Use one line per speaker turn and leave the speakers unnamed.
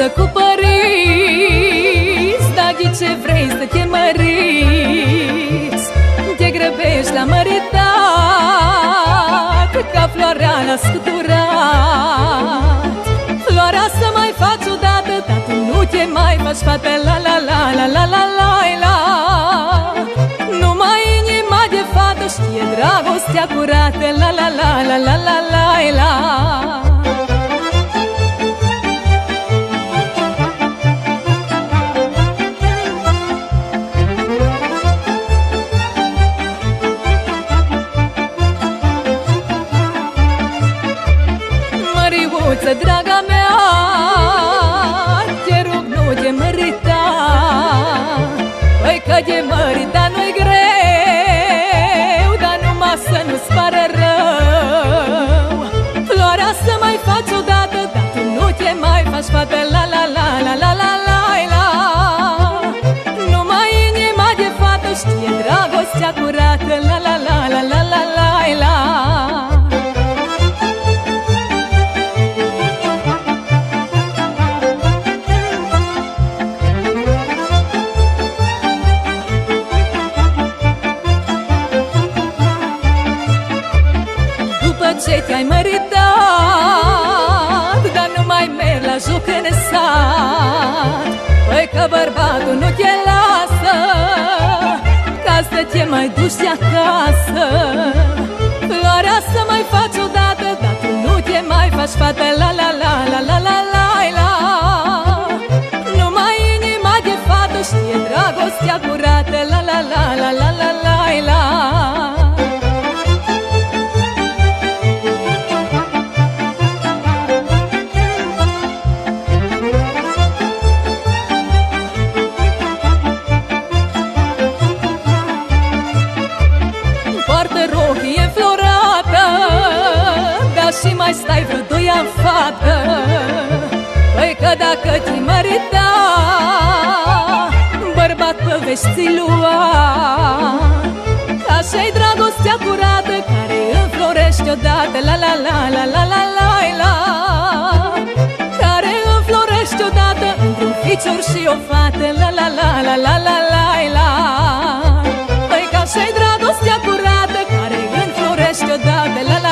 măriuță cu părinți Dar ce vrei să te măriți Te grăbești la măritat Ca floarea la scuturat Floarea să mai faci odată Dar tu nu te mai faci fată La la la la la la la la Numai inima de fată știe dragostea curată La la la la la la la la Măriuță, draga mea. Te rog, nu te mărita. Păi că de mărita nu-i greu Dar numai să nu-ți pară rău. Floarea să mai faci odată Dar tu nu te mai faci fată La la la la la la la la. Numai inima de fată știe dragostea curată ce te-ai măritat Dar nu mai merg la joc în sat. Păi că bărbatul nu te lasă Ca să te mai duci de acasă. Floarea să mai faci odată Dar tu nu te mai faci fată La la la la la la la la mai stai vreo doi ani fată Păi că dacă te mărita Bărbat pe vești lua Așa-i dragostea curată Care înflorește odată La la la la la la la la Care înflorește odată Într-un ficior și o fată La la la la la la la la Păi că așa-i dragostea curată Care înflorește odată La la